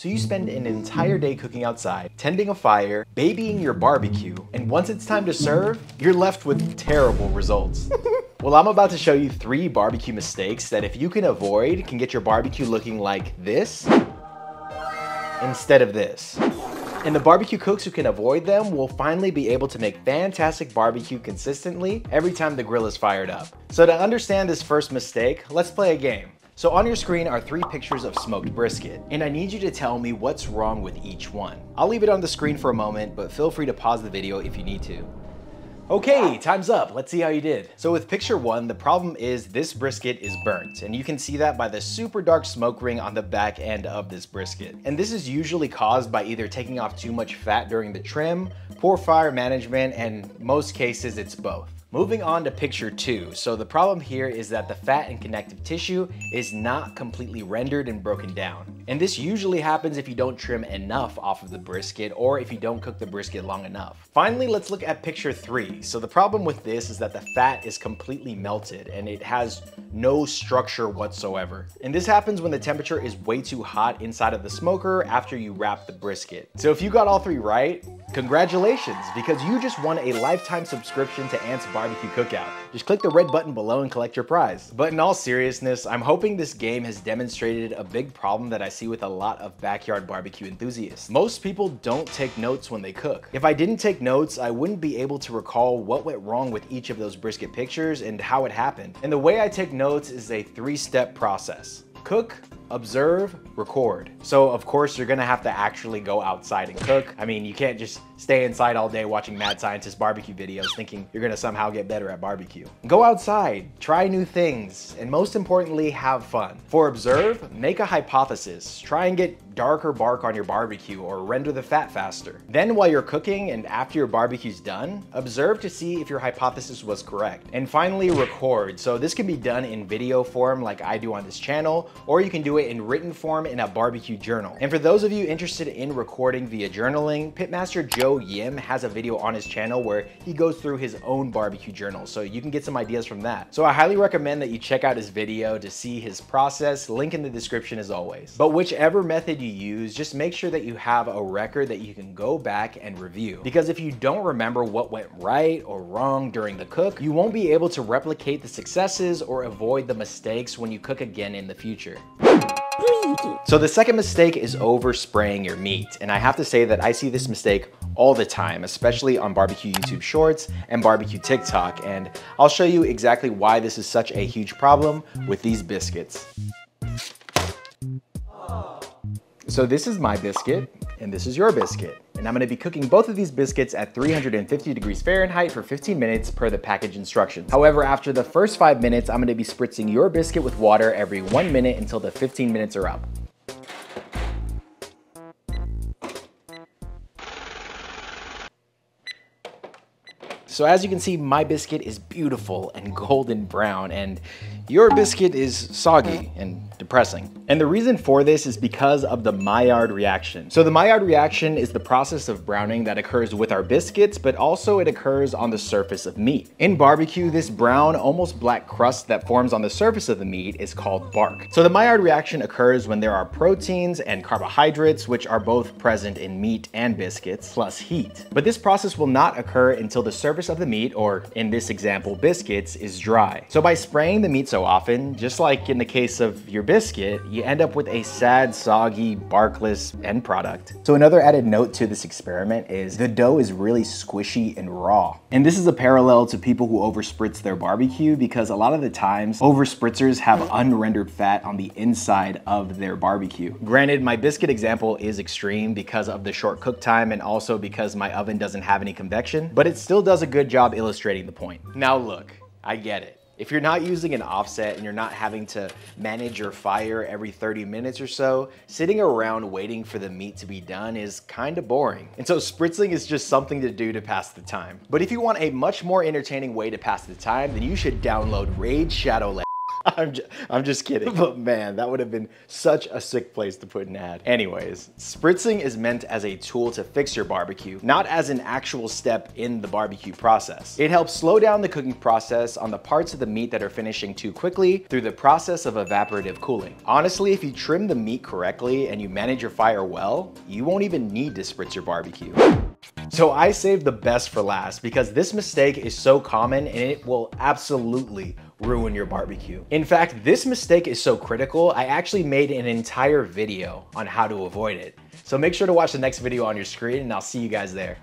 So you spend an entire day cooking outside, tending a fire, babying your barbecue, and once it's time to serve, you're left with terrible results. well, I'm about to show you three barbecue mistakes that if you can avoid, can get your barbecue looking like this instead of this. And the barbecue cooks who can avoid them will finally be able to make fantastic barbecue consistently every time the grill is fired up. So to understand this first mistake, let's play a game. So on your screen are three pictures of smoked brisket, and I need you to tell me what's wrong with each one. I'll leave it on the screen for a moment, but feel free to pause the video if you need to. Okay, time's up. Let's see how you did. So with picture one, the problem is this brisket is burnt, and you can see that by the super dark smoke ring on the back end of this brisket. And this is usually caused by either taking off too much fat during the trim, poor fire management, and most cases it's both. Moving on to picture two. So the problem here is that the fat and connective tissue is not completely rendered and broken down. And this usually happens if you don't trim enough off of the brisket or if you don't cook the brisket long enough. Finally, let's look at picture three. So the problem with this is that the fat is completely melted and it has no structure whatsoever. And this happens when the temperature is way too hot inside of the smoker after you wrap the brisket. So if you got all three right, congratulations, because you just won a lifetime subscription to Ant's Barbecue Cookout. Just click the red button below and collect your prize. But in all seriousness, I'm hoping this game has demonstrated a big problem that I see with a lot of backyard barbecue enthusiasts. Most people don't take notes when they cook. If I didn't take notes, I wouldn't be able to recall what went wrong with each of those brisket pictures and how it happened. And the way I take notes is a three-step process. Cook, observe, record. So of course you're gonna have to actually go outside and cook. I mean, you can't just stay inside all day watching mad scientist barbecue videos thinking you're gonna somehow get better at barbecue. Go outside, try new things, and most importantly, have fun. For observe, make a hypothesis. Try and get darker bark on your barbecue or render the fat faster. Then while you're cooking and after your barbecue's done, observe to see if your hypothesis was correct. And finally, record. So this can be done in video form like I do on this channel, or you can do it in written form in a barbecue journal. And for those of you interested in recording via journaling, Pitmaster Joe Yim has a video on his channel where he goes through his own barbecue journal, so you can get some ideas from that. So I highly recommend that you check out his video to see his process, link in the description as always. But whichever method you use, just make sure that you have a record that you can go back and review. Because if you don't remember what went right or wrong during the cook, you won't be able to replicate the successes or avoid the mistakes when you cook again in the future. So the second mistake is overspraying your meat. And I have to say that I see this mistake all the time, especially on barbecue YouTube shorts and barbecue TikTok. And I'll show you exactly why this is such a huge problem with these biscuits. So this is my biscuit and this is your biscuit. And I'm gonna be cooking both of these biscuits at 350 degrees Fahrenheit for 15 minutes per the package instructions. However, after the first five minutes, I'm gonna be spritzing your biscuit with water every one minute until the 15 minutes are up. So as you can see, my biscuit is beautiful and golden brown and your biscuit is soggy and depressing. And the reason for this is because of the Maillard reaction. So the Maillard reaction is the process of browning that occurs with our biscuits, but also it occurs on the surface of meat. In barbecue, this brown, almost black crust that forms on the surface of the meat is called bark. So the Maillard reaction occurs when there are proteins and carbohydrates, which are both present in meat and biscuits, plus heat. But this process will not occur until the surface of the meat, or in this example, biscuits, is dry. So by spraying the meat often, just like in the case of your biscuit, you end up with a sad, soggy, barkless end product. So another added note to this experiment is the dough is really squishy and raw. And this is a parallel to people who overspritz their barbecue because a lot of the times overspritzers have unrendered fat on the inside of their barbecue. Granted, my biscuit example is extreme because of the short cook time and also because my oven doesn't have any convection, but it still does a good job illustrating the point. Now look, I get it. If you're not using an offset and you're not having to manage your fire every 30 minutes or so, sitting around waiting for the meat to be done is kind of boring. And so spritzing is just something to do to pass the time. But if you want a much more entertaining way to pass the time, then you should download Raid Shadow I'm, ju I'm just kidding, but man, that would have been such a sick place to put an ad. Anyways, spritzing is meant as a tool to fix your barbecue, not as an actual step in the barbecue process. It helps slow down the cooking process on the parts of the meat that are finishing too quickly through the process of evaporative cooling. Honestly, if you trim the meat correctly and you manage your fire well, you won't even need to spritz your barbecue. So I saved the best for last because this mistake is so common and it will absolutely ruin your barbecue. In fact, this mistake is so critical, I actually made an entire video on how to avoid it. So make sure to watch the next video on your screen and I'll see you guys there.